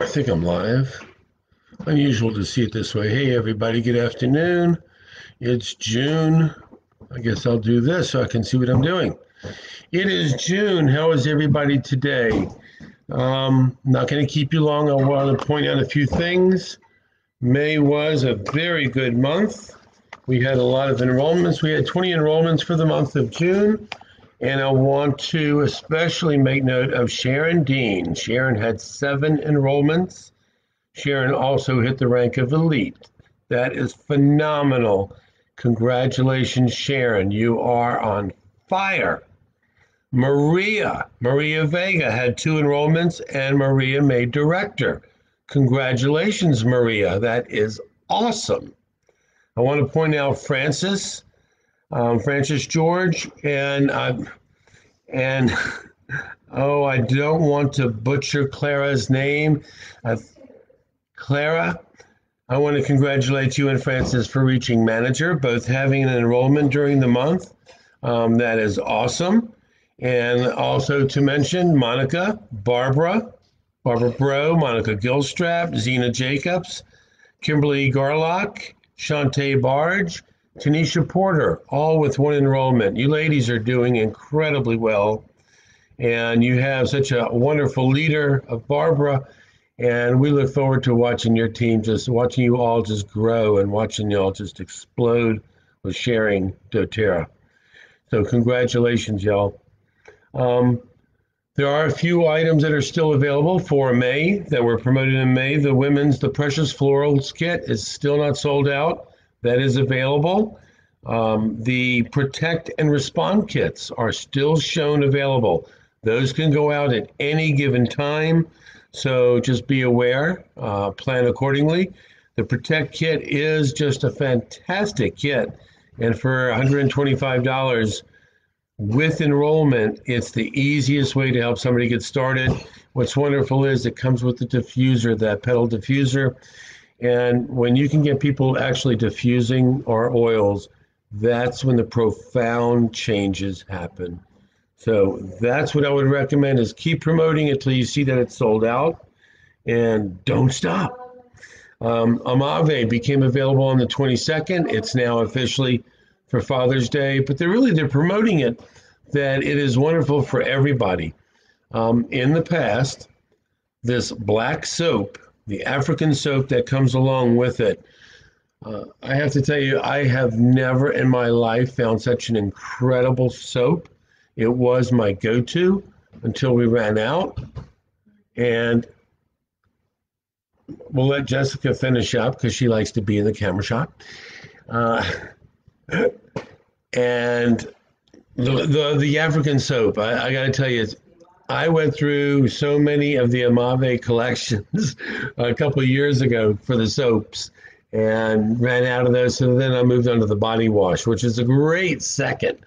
I think I'm live. Unusual to see it this way. Hey, everybody, good afternoon. It's June. I guess I'll do this so I can see what I'm doing. It is June. How is everybody today? Um, not going to keep you long. I want to point out a few things. May was a very good month. We had a lot of enrollments. We had 20 enrollments for the month of June. And I want to especially make note of Sharon Dean. Sharon had seven enrollments. Sharon also hit the rank of elite. That is phenomenal. Congratulations, Sharon. You are on fire. Maria, Maria Vega had two enrollments and Maria made director. Congratulations, Maria. That is awesome. I want to point out Francis um, Francis George, and uh, and oh, I don't want to butcher Clara's name. Uh, Clara, I want to congratulate you and Francis for reaching manager, both having an enrollment during the month. Um, that is awesome. And also to mention Monica, Barbara, Barbara Bro, Monica Gilstrap, Zena Jacobs, Kimberly Garlock, Shantae Barge, Tanisha Porter, all with one enrollment. You ladies are doing incredibly well. And you have such a wonderful leader of Barbara. And we look forward to watching your team, just watching you all just grow and watching you all just explode with sharing doTERRA. So, congratulations, y'all. Um, there are a few items that are still available for May that were promoted in May. The women's The Precious Florals kit is still not sold out that is available. Um, the protect and respond kits are still shown available. Those can go out at any given time. So just be aware, uh, plan accordingly. The Protect kit is just a fantastic kit. And for $125 with enrollment, it's the easiest way to help somebody get started. What's wonderful is it comes with the diffuser, that Petal diffuser. And when you can get people actually diffusing our oils, that's when the profound changes happen. So that's what I would recommend is keep promoting it till you see that it's sold out and don't stop. Um, Amave became available on the 22nd. It's now officially for Father's Day, but they're really they're promoting it that it is wonderful for everybody. Um, in the past, this black soap the African soap that comes along with it. Uh, I have to tell you, I have never in my life found such an incredible soap. It was my go to until we ran out. And we'll let Jessica finish up because she likes to be in the camera shot. Uh, and the, the, the African soap, I, I got to tell you, I went through so many of the Amave collections a couple years ago for the soaps and ran out of those. So then I moved on to the body wash, which is a great second.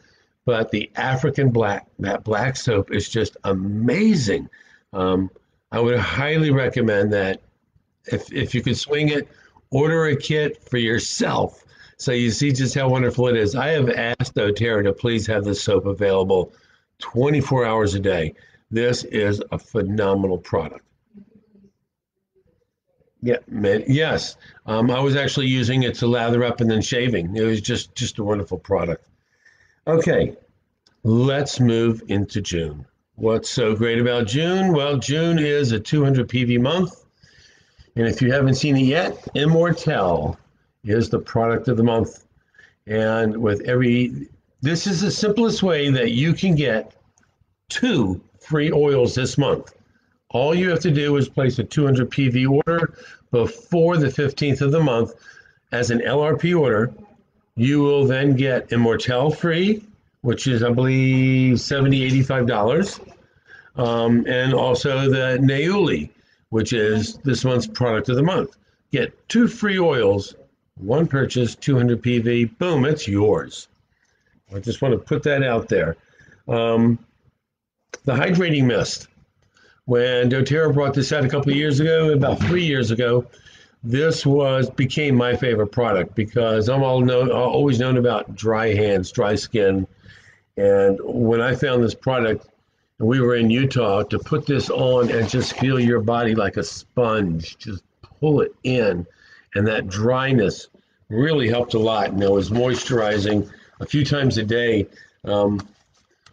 But the African black, that black soap is just amazing. Um, I would highly recommend that if, if you could swing it, order a kit for yourself so you see just how wonderful it is. I have asked doTERRA to please have this soap available 24 hours a day. This is a phenomenal product. Yeah, man, yes. Um, I was actually using it to lather up and then shaving. It was just just a wonderful product. Okay, let's move into June. What's so great about June? Well, June is a 200 PV month. And if you haven't seen it yet, Immortelle is the product of the month. And with every, this is the simplest way that you can get two free oils this month. All you have to do is place a 200 PV order before the 15th of the month as an LRP order. You will then get Immortelle free, which is, I believe, $70, $85. Um, and also the Niaouli, which is this month's product of the month. Get two free oils, one purchase, 200 PV, boom, it's yours. I just want to put that out there. Um, the hydrating mist. When doTERRA brought this out a couple of years ago, about three years ago, this was became my favorite product because I'm all know, always known about dry hands, dry skin, and when I found this product, and we were in Utah to put this on and just feel your body like a sponge, just pull it in, and that dryness really helped a lot. And I was moisturizing a few times a day um,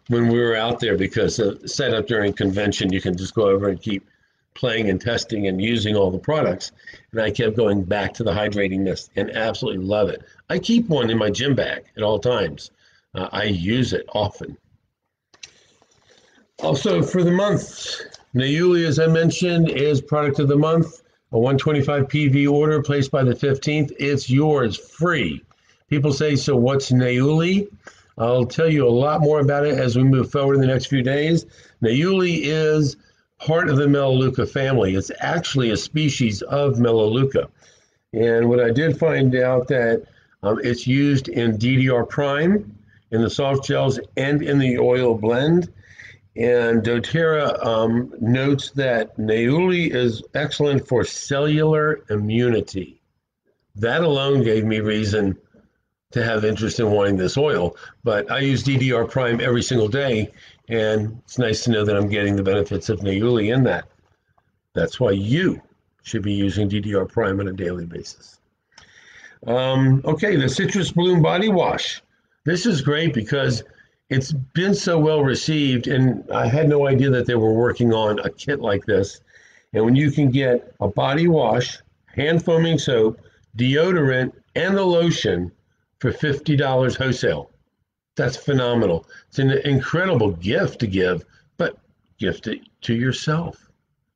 when we were out there because set up during convention, you can just go over and keep playing and testing and using all the products. And I kept going back to the hydrating mist and absolutely love it. I keep one in my gym bag at all times. Uh, I use it often. Also, for the month, Niaouli, as I mentioned, is product of the month. A 125 PV order placed by the 15th. It's yours free. People say, so what's Niaouli? I'll tell you a lot more about it as we move forward in the next few days. Niaouli is part of the Melaleuca family. It's actually a species of Melaleuca. And what I did find out that um, it's used in DDR prime, in the soft gels, and in the oil blend. And doTERRA um, notes that Niaouli is excellent for cellular immunity. That alone gave me reason to have interest in wanting this oil. But I use DDR Prime every single day, and it's nice to know that I'm getting the benefits of Niaouli in that. That's why you should be using DDR Prime on a daily basis. Um, okay, the Citrus Bloom Body Wash. This is great because it's been so well received, and I had no idea that they were working on a kit like this. And when you can get a body wash, hand foaming soap, deodorant, and the lotion for $50 wholesale. That's phenomenal. It's an incredible gift to give, but gift it to yourself.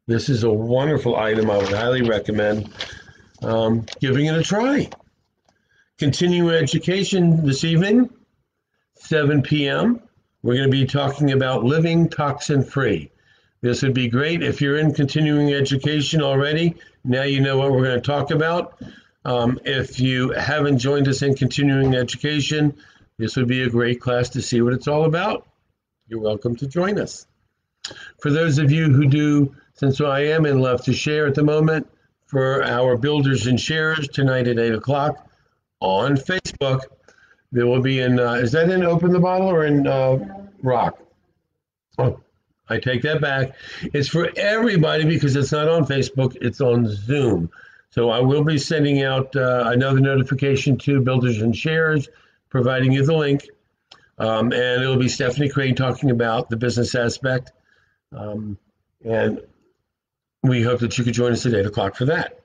This is a wonderful item. I would highly recommend um, giving it a try. Continuing education this evening, 7 p.m. We're going to be talking about living toxin free. This would be great if you're in continuing education already. Now you know what we're going to talk about. Um, if you haven't joined us in continuing education, this would be a great class to see what it's all about. You're welcome to join us. For those of you who do, since I am in Love to Share at the moment, for our builders and sharers tonight at 8 o'clock on Facebook, there will be in, uh, is that in Open the Bottle or in uh, Rock? Oh, I take that back. It's for everybody because it's not on Facebook, it's on Zoom. So I will be sending out uh, another notification to builders and shares, providing you the link. Um, and it'll be Stephanie Crane talking about the business aspect. Um, and we hope that you could join us at 8 o'clock for that.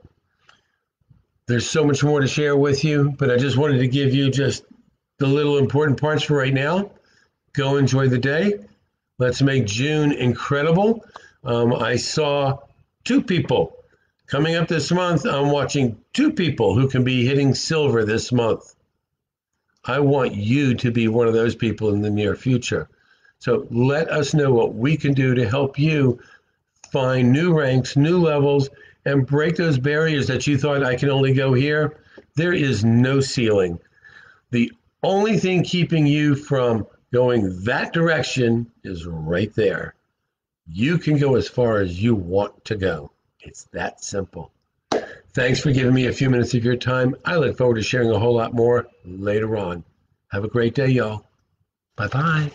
There's so much more to share with you, but I just wanted to give you just the little important parts for right now. Go enjoy the day. Let's make June incredible. Um, I saw two people Coming up this month, I'm watching two people who can be hitting silver this month. I want you to be one of those people in the near future. So let us know what we can do to help you find new ranks, new levels, and break those barriers that you thought I can only go here. There is no ceiling. The only thing keeping you from going that direction is right there. You can go as far as you want to go. It's that simple. Thanks for giving me a few minutes of your time. I look forward to sharing a whole lot more later on. Have a great day, y'all. Bye bye.